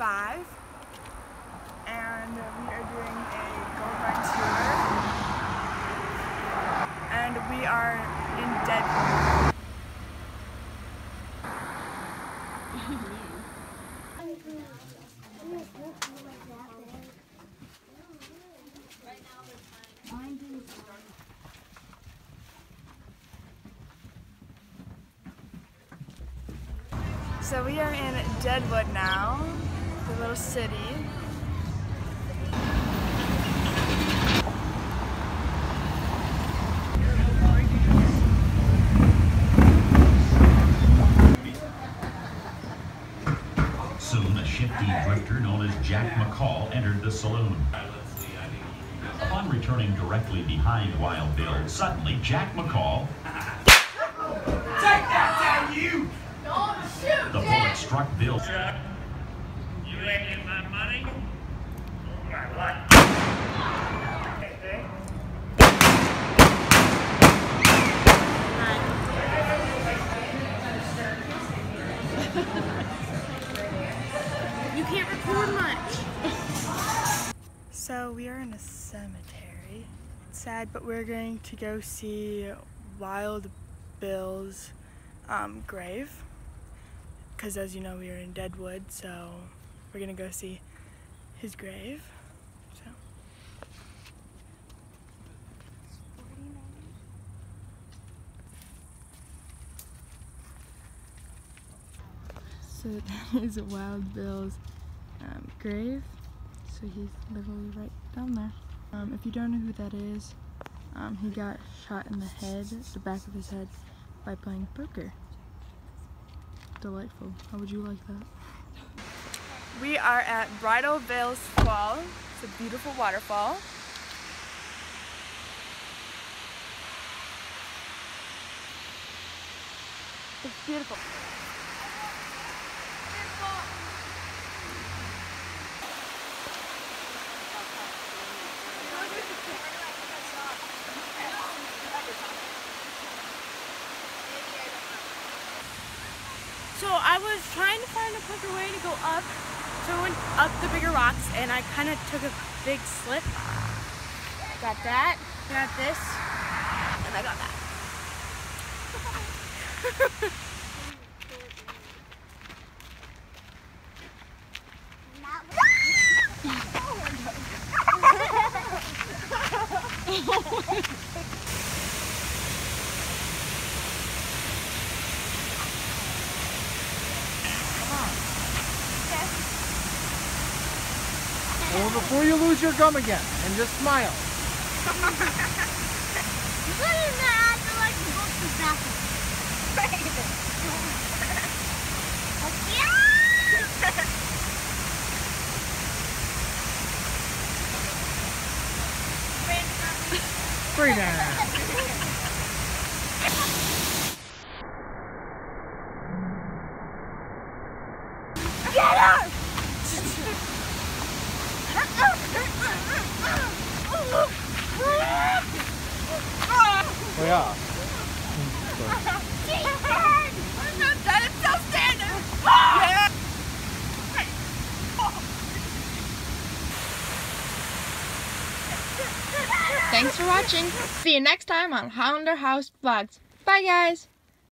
five, and we are doing a gold mine tour, and we are in Deadwood. So we are in Deadwood now, little city. Soon, a shifty drifter known as Jack McCall entered the saloon. Upon returning directly behind Wild Bill, suddenly Jack McCall. Take that down, you! Don't shoot, The Jack! bullet struck Bill. You are in a cemetery. It's sad, but we're going to go see Wild Bill's um, grave. Because as you know, we are in Deadwood, so we're gonna go see his grave. So. So that is Wild Bill's um, grave. So he's literally right down there. Um, if you don't know who that is, um, he got shot in the head, the back of his head, by playing poker. Delightful. How would you like that? We are at Bridal Veil Falls. It's a beautiful waterfall. It's beautiful. So I was trying to find a quicker way to go up. So I went up the bigger rocks and I kind of took a big slip. Got that, got this, and I got that. Well, before you lose your gum again, and just smile. Freedom. Oh yeah. Thanks for watching. See you next time on Hollander House Vlogs. Bye guys!